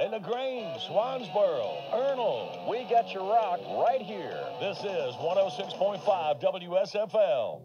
and LaGrange, Swansboro, Ernal. We got your rock right here. This is 106.5 WSFL.